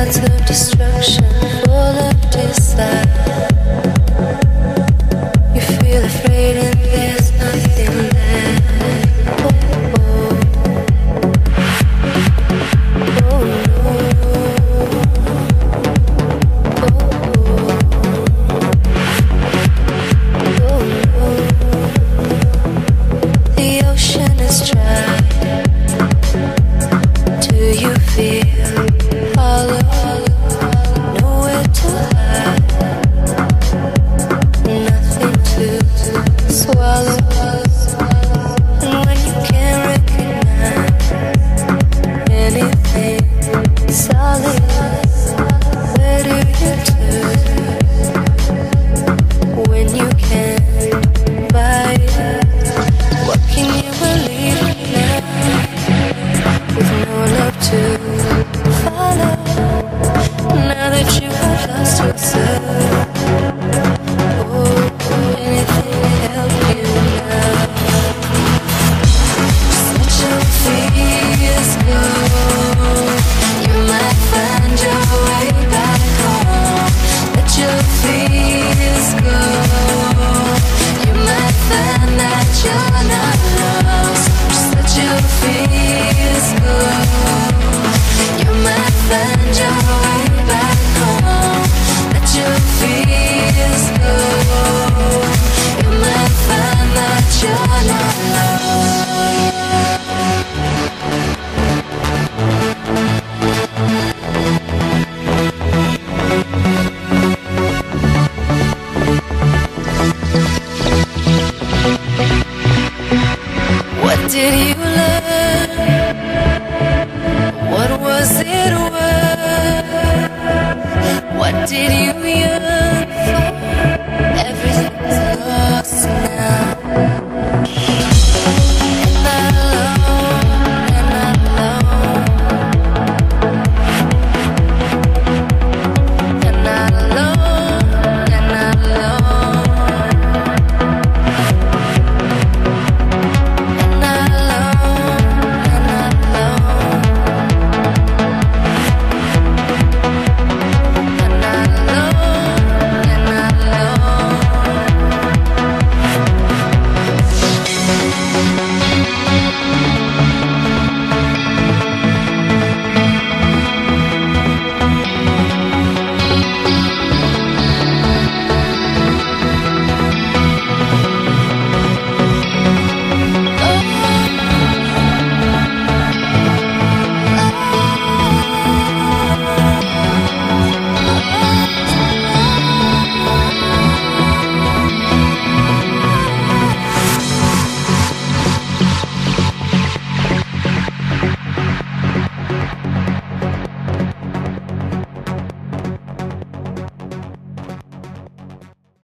Paths of destruction, full of desire. did you learn? What was it worth? What did you yearn for?